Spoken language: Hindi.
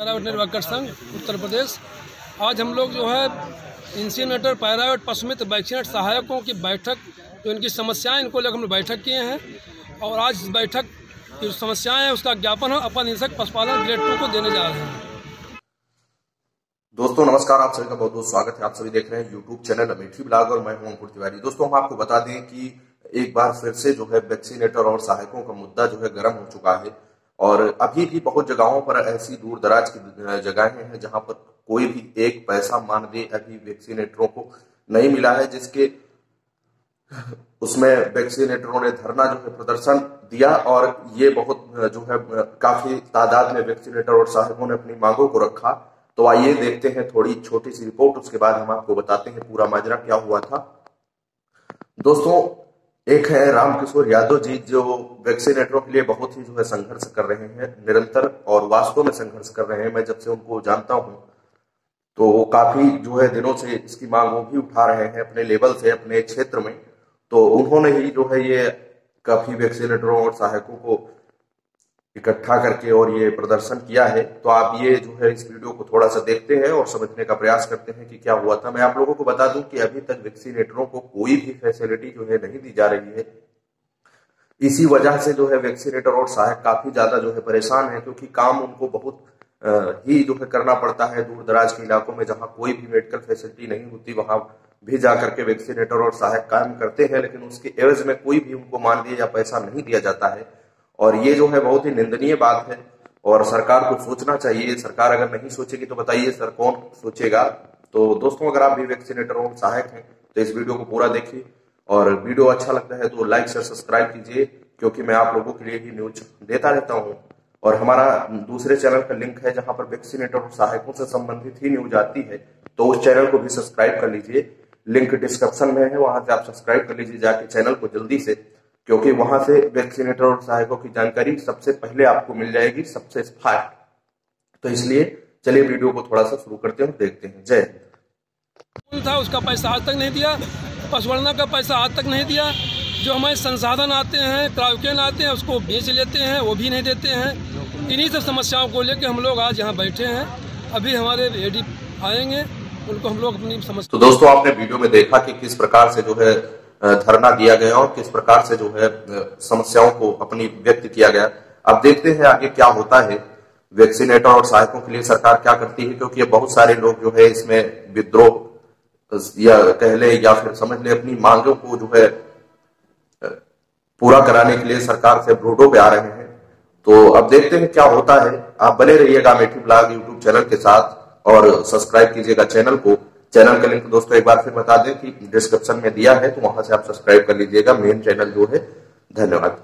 पैरावेटनरी वर्कर संघ, उत्तर प्रदेश। आज हम लोग जो है, इंसीनेटर पैरावेट पशुमित वैक्सीनेट सहायकों की बैठक, जो इनकी समस्याएँ, इनको लेकर हम लोग बैठक किए हैं। और आज इस बैठक की जो समस्याएँ हैं, उसका ज्ञापन हम अपर निदेशक पशुपालन, ग्रेड टू को देने जा रहे हैं। दोस्तों, नमस्कार, आप सभी का बहुत बहुत स्वागत है। आप सभी देख रहे हैं यूट्यूब चैनल अमेठी ब्लॉग और मैं हूँ अंकुर तिवारी। दोस्तों, हम आपको बता दें कि एक बार फिर से जो है वैक्सीनेटर और सहायकों का मुद्दा जो है, गर्म हो चुका है। और अभी भी बहुत जगहों पर ऐसी दूर दराज की जगहें हैं जहाँ पर कोई भी एक पैसा मानदेय अभी वैक्सीनेटरों को नहीं मिला है, जिसके उसमें वैक्सीनेटरों ने धरना जो है प्रदर्शन दिया और ये बहुत जो है काफ़ी तादाद में वैक्सीनेटर और सहायकों ने अपनी मांगों को रखा। तो आइए देखते हैं थोड़ी छोटी सी रिपोर्ट उसके बाद हम आपको बताते हैं पूरा माजरा क्या हुआ था। दोस्तों एक है रामकिशोर यादव जी, जो वैक्सीनेटरों के लिए बहुत ही जो है संघर्ष कर रहे हैं, निरंतर और वास्तव में संघर्ष कर रहे हैं। मैं जब से उनको जानता हूँ तो वो काफ़ी जो है दिनों से इसकी मांग वो भी उठा रहे हैं अपने लेवल से, अपने क्षेत्र में। तो उन्होंने ही जो है ये काफ़ी वैक्सीनेटरों और सहायकों को इकट्ठा करके और ये प्रदर्शन किया है तो आप ये जो है इस वीडियो को थोड़ा सा देखते हैं और समझने का प्रयास करते हैं कि क्या हुआ था। मैं आप लोगों को बता दूँ कि अभी तक वैक्सीनेटरों को कोई भी फैसिलिटी जो है नहीं दी जा रही है। इसी वजह से जो है वैक्सीनेटर और सहायक काफ़ी ज़्यादा जो है परेशान है, क्योंकि काम उनको बहुत ही जो है करना पड़ता है दूर दराज के इलाकों में, जहाँ कोई भी मेडिकल फैसिलिटी नहीं होती, वहाँ भी जाकर के वैक्सीनेटर और सहायक काम करते हैं, लेकिन उसके एवज में कोई भी उनको मान दिया या पैसा नहीं दिया जाता है। और ये जो है बहुत ही निंदनीय बात है। और सरकार को सोचना चाहिए। सरकार अगर नहीं सोचेगी तो बताइए सर कौन सोचेगा? तो दोस्तों, अगर आप भी वैक्सीनेटर और सहायक हैं तो इस वीडियो को पूरा देखिए। और वीडियो अच्छा लगता है तो लाइक शेयर सब्सक्राइब कीजिए, क्योंकि मैं आप लोगों के लिए ही न्यूज़ देता रहता हूँ। और हमारा दूसरे चैनल का लिंक है जहाँ पर वैक्सीनेटर और सहायकों से संबंधित ही न्यूज़ आती है तो उस चैनल को भी सब्सक्राइब कर लीजिए। लिंक डिस्क्रिप्शन में है, वहाँ से आप सब्सक्राइब कर लीजिए, जाके चैनल को जल्दी से क्योंकि वहाँ से वैक्सीनेटर और सहायकों की जानकारी सबसे पहले आपको मिल जाएगी सबसे फास्ट तो इसलिए चलिए वीडियो को थोड़ा सा शुरू करते हैं देखते हैं। जय हिंद। था उसका पैसा आज तक नहीं दिया पशुवर्णा का पैसा आज तक नहीं दिया। जो हमारे संसाधन आते हैं क्राउकेन आते हैं उसको बेच लेते हैं वो भी नहीं देते हैं। इन्हीं सब समस्याओं को लेकर हम लोग आज यहाँ बैठे हैं। अभी हमारे एडी आएँगे उनको हम लोग अपनी समस्या तो दोस्तों आपने वीडियो में देखा कि किस प्रकार से जो है धरना दिया गया और किस प्रकार से जो है समस्याओं को अपनी व्यक्त किया गया। अब देखते हैं आगे क्या होता है। वैक्सीनेटर और सहायकों के लिए सरकार क्या करती है, क्योंकि बहुत सारे लोग जो है इसमें विद्रोह, या कह ले या फिर समझ ले अपनी मांगों को जो है पूरा कराने के लिए सरकार से ब्रोडो पे आ रहे हैं। तो अब देखते हैं क्या होता है। आप बने रहिएगा मेठी ब्लॉग यूट्यूब चैनल के साथ और सब्सक्राइब कीजिएगा चैनल को। चैनल का लिंक दोस्तों एक बार फिर बता दें कि डिस्क्रिप्शन में दिया है तो वहाँ से आप सब्सक्राइब कर लीजिएगा। मेन चैनल जो है, धन्यवाद।